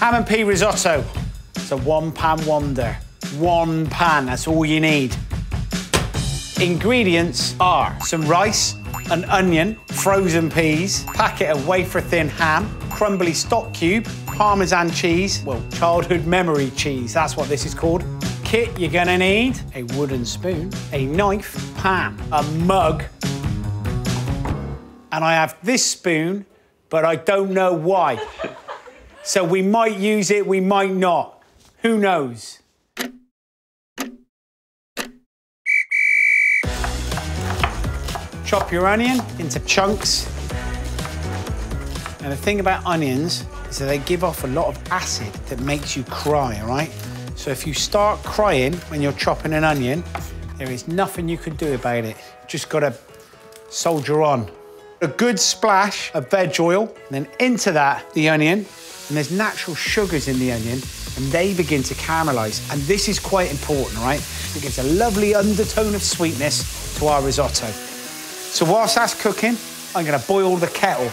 Ham and pea risotto. It's a one pan wonder. One pan, that's all you need. Ingredients are some rice, an onion, frozen peas, packet of wafer thin ham, crumbly stock cube, parmesan cheese, well, childhood memory cheese, that's what this is called. Kit you're gonna need a wooden spoon, a knife, pan, a mug, and I have this spoon, but I don't know why. So we might use it, we might not. Who knows? Chop your onion into chunks. And the thing about onions is that they give off a lot of acid that makes you cry, all right? So if you start crying when you're chopping an onion, there is nothing you can do about it. Just gotta soldier on. A good splash of veg oil, and then into that, the onion. And there's natural sugars in the onion, and they begin to caramelize. And this is quite important, right? It gives a lovely undertone of sweetness to our risotto. So whilst that's cooking, I'm gonna boil the kettle.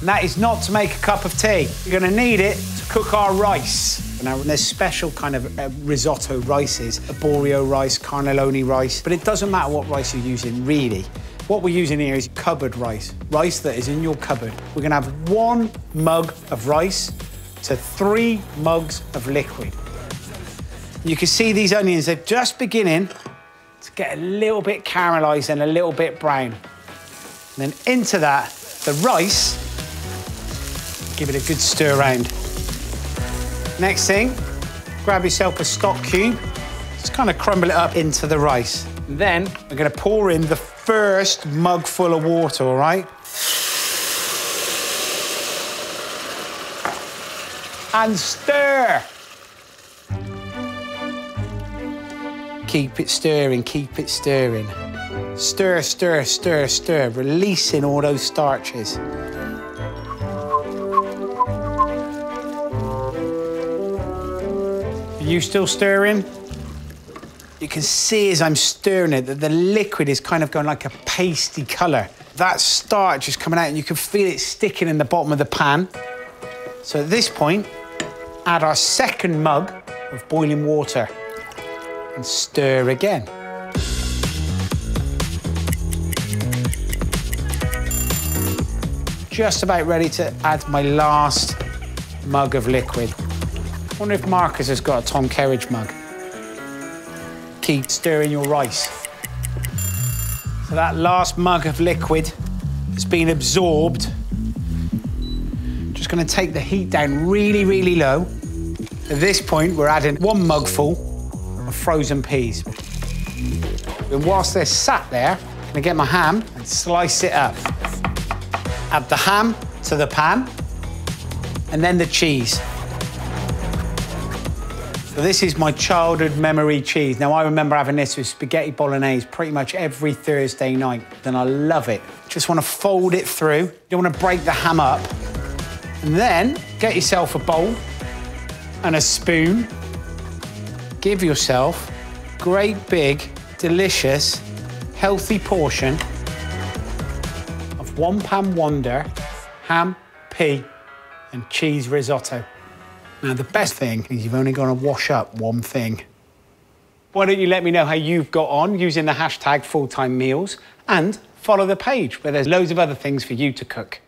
And that is not to make a cup of tea. You're gonna need it to cook our rice. Now, there's special kind of uh, risotto rices, arborio rice, carnaroli rice, but it doesn't matter what rice you're using, really. What we're using here is cupboard rice, rice that is in your cupboard. We're gonna have one mug of rice to three mugs of liquid. You can see these onions, they're just beginning to get a little bit caramelized and a little bit brown. And then into that, the rice, give it a good stir around. Next thing, grab yourself a stock cube, just kind of crumble it up into the rice. Then we're gonna pour in the first mug full of water, all right? And stir. Keep it stirring, keep it stirring. Stir, stir, stir, stir, releasing all those starches. Are you still stirring? You can see as I'm stirring it that the liquid is kind of going like a pasty colour. That starch is coming out and you can feel it sticking in the bottom of the pan. So at this point, add our second mug of boiling water and stir again. Just about ready to add my last mug of liquid. I wonder if Marcus has got a Tom Kerridge mug. Keep stirring your rice. So that last mug of liquid has been absorbed. Just gonna take the heat down really, really low. At this point, we're adding one mugful of frozen peas. And whilst they're sat there, I'm gonna get my ham and slice it up. Add the ham to the pan, and then the cheese. So this is my childhood memory cheese. Now, I remember having this with spaghetti bolognese pretty much every Thursday night, and I love it. Just wanna fold it through. You don't wanna break the ham up. And then get yourself a bowl and a spoon. Give yourself a great big, delicious, healthy portion of one pan wonder, ham, pea, and cheese risotto. Now, the best thing is you've only got to wash up one thing. Why don't you let me know how you've got on using the hashtag fulltime meals and follow the page where there's loads of other things for you to cook.